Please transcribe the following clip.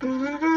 Mm-hmm.